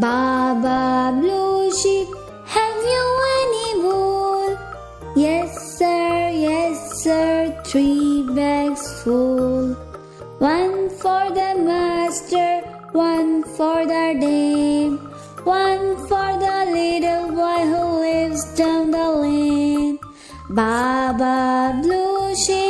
Baba Blue Sheep, have you any wool? Yes, sir, yes, sir, three bags full. One for the master, one for the dame, one for the little boy who lives down the lane. Baba Blue Sheep,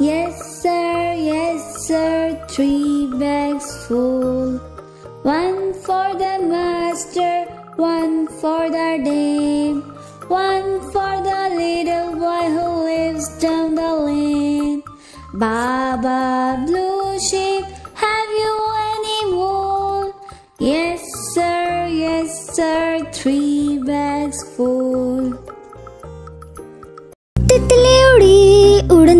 Yes, sir, yes, sir, three bags full. One for the master, one for the dame, one for the little boy who lives down the lane. Baba Blue Sheep, have you any wool? Yes, sir, yes, sir, three bags full. Tiddly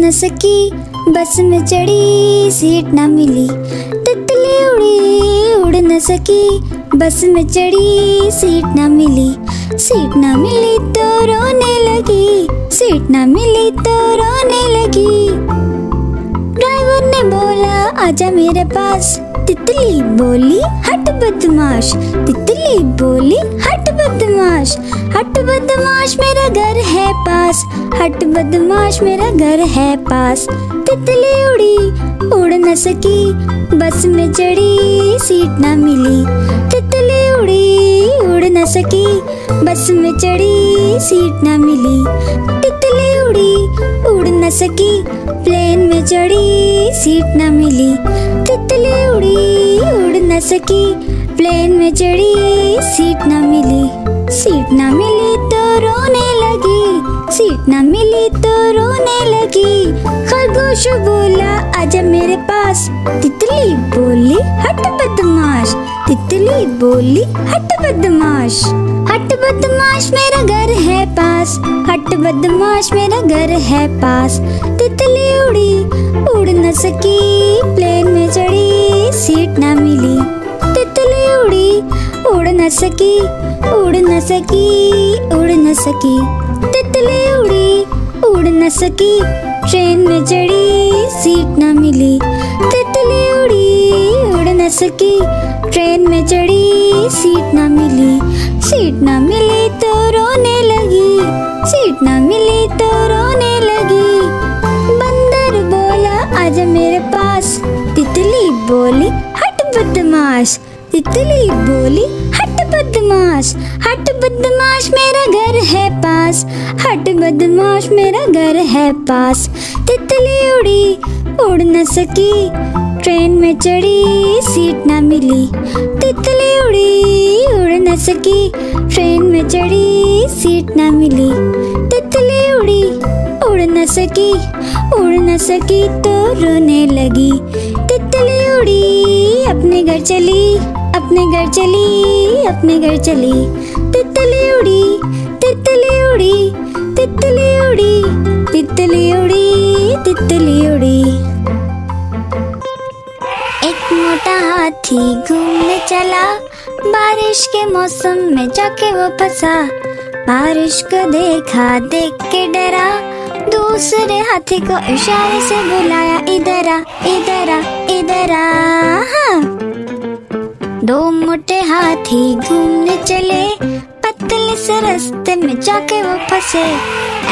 न सकी, बस में चढ़ी, seat न मिली। तितली उड़ी, उड़ न सकी, बस में चढ़ी, सीट न मिली। सीट न मिली तो रोने लगी, सीट न मिली तो रोने लगी। ड्राइवर ने बोला, आजा मेरे पास। तितली बोली, हट बदमाश। तितली बोली, हट बदमाश, हट बदमाश मेरा घर है पास, हट बदमाश मेरा घर है पास। तितली उड़ी, उड़ न सकी, बस में चढ़ी, सीट न मिली। तितली उड़ी, उड़ न सकी, बस में चढ़ी, सीट न मिली। तितली उड़ी, उड़ न सकी, प्लेन में चढ़ी, सीट न मिली। तितली उड़ी, उड़ न सकी, प्लेन में चढ़ी, सीट न मिली। सीट न मिली तो रोने लगी, सीट न मिली तो रोने लगी। खरगोश बोला, आजा मेरे पास। तितली बोली, हट बदमाश। तितली बोली, हट बदमाश। हट बदमाश मेरा घर है पास। हट बदमाश मेरा घर है पास। तितली उड़ी, उड़ न सकी, प्लेन में चढ़ी, सीट न मिली। तितली उड़ी न सकी, उड़ न सकी, उड़ न सकी। तितली उड़ी, उड़ न सकी। ट्रेन में चढ़ी, सीट न मिली। तितली उड़ी, उड़ न सकी। ट्रेन में चढ़ी, सीट न मिली। सीट न मिली तो रोने लगी। सीट न मिली तो रोने लगी। बंदर बोला, आजा मेरे पास। तितली बोली तितली बोली, हट बदमाश हट बदमाश मेरा घर है पास, हट बदमाश मेरा घर है पास। तितली उड़ी, उड़ न सकी, ट्रेन में चढ़ी, सीट न मिली। तितली उड़ी, उड़ न सकी, ट्रेन में चढ़ी, सीट न मिली। तितली उड़ी, उड़ न सकी, उड़ न सकी तो रोने लगी। तितली उड़ी, अपने घर चली। अपने घर चली, अपने घर चली। तितली उड़ी तितली उड़ी तितली उड़ी तितली उड़ी तितली उड़ी। एक मोटा हाथी घूमने चला, बारिश के मौसम में जाके वो फंसा। बारिश को देखा, देख के डरा। दूसरे हाथी को इशारे से बुलाया, इधर आ इधर आ इधर आ हाँ। दो मोटे हाथी घूमने चले, पतले से रास्ते में जाके वो फंसे।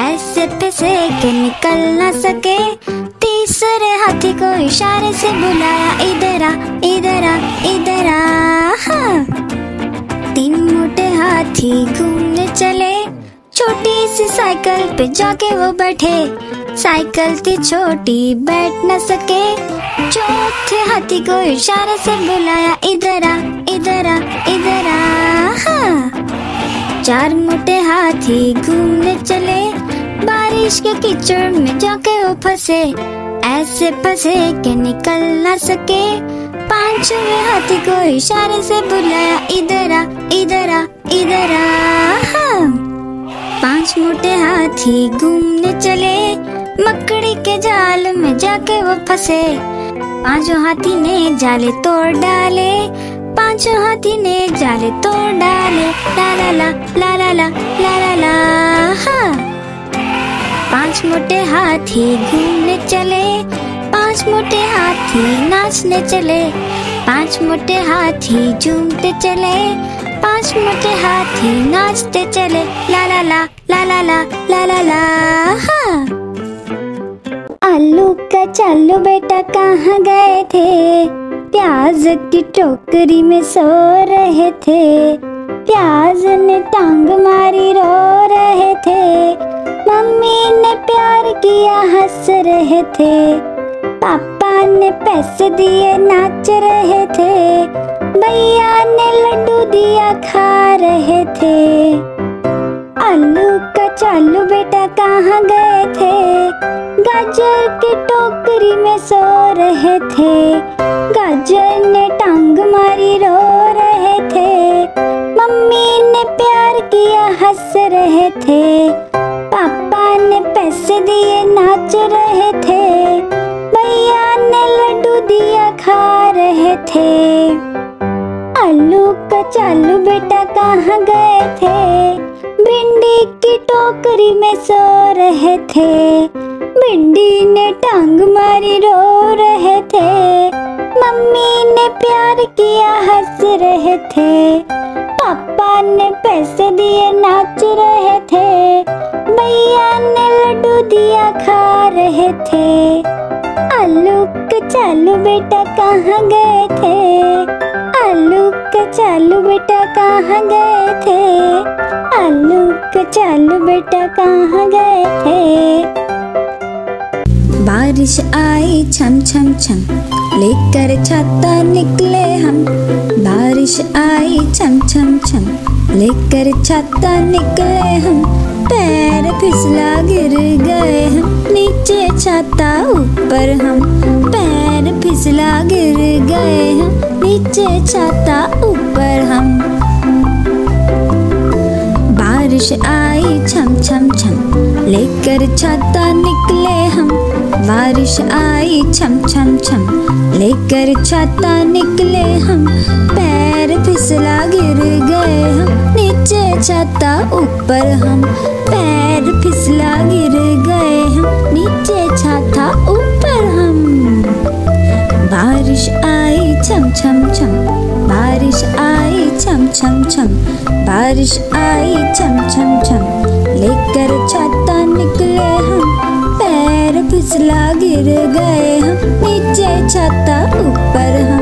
ऐसे पैसे के निकल ना सके। तीसरे हाथी को इशारे से बुलाया, इधर आ इधर आ इधर आ। हाँ। तीन मोटे हाथी घूमने चले छोटी सी साइकिल पे जाके वो बैठे। साइकिल थी छोटी, बैठ न सके। चौथे हाथी को इशारे से बुलाया, इधर आ इधर आ इधर आ। हाँ। चार मोटे हाथी घूमने चले। बारिश के कीचड़ में जाके वो फंसे। ऐसे फंसे के निकल ना सके। पाँचवें हाथी को इशारे से बुलाया, इधर आ इधर आ इधर आ। हाँ। पाँच मोटे हाथी घूमने चले। मकड़ी के जाल में जाके वो फंसे। पाँचों हाथी ने जाले तोड़ डाले। पाँचों हाथी ने जाले तोड़ डाले। ला ला ला ला ला ला ला ला ला हाँ। पाँच मोटे हाथी घूमने चले। पाँच मोटे हाथी नाचने चले। पाँच मोटे हाथी झूमते चले। पाँच मोटे हाथी नाचते चले। ला ला ला ला ला ला ला ला ला हाँ। आलू का चालू बेटा कहाँ गए थे? प्याज की टोकरी में सो रहे थे। प्याज ने टांग मारी रो रहे थे। मम्मी ने प्यार किया, हंस रहे थे। पापा ने पैसे दिए, नाच रहे थे। भैया ने लड्डू दिया, खा रहे थे। आलू चालू बेटा, कहाँ गए थे? गाजर की टोकरी में सो रहे थे। गाजर ने टांग मारी रो रहे थे। मम्मी ने प्यार किया, हंस रहे थे। पापा ने पैसे दिए, नाच रहे थे। भैया ने लड्डू दिया, खा रहे थे। आलू का चालू बेटा, कहाँ गए थे? भिंडी की टोकरी में सो रहे थे। भिंडी ने टांग मारी रो रहे थे। मम्मी ने प्यार किया, हंस रहे थे। पापा ने पैसे दिए, नाच रहे थे। भैया ने लड्डू दिया, खा रहे थे। आलू चालू बेटा कहाँ गए थे? चालू बेटा, कहाँ गए थे? आलू का चालू बेटा, कहाँ गए थे? बारिश आई छम छम छम, लेकर छाता निकले हम। बारिश आई छम छम छम, लेकर छाता निकले हम। पैर फिसला गिर गए हम, नीचे छाता ऊपर हम। पैर फिसला गिर गए हम नीचे छाता ऊपर हम। बारिश आई छम छम छम, लेकर छाता निकले हम। बारिश आई छम छम छम, लेकर छाता निकले हम। पैर फिसला गिर गए हम, नीचे छाता ऊपर हम। पैर चम चम चम। बारिश आई छम छम छम बारिश आई छम छम छम लेकर छाता निकले हम। पैर फिसला गिर गए हम। नीचे छाता ऊपर हम।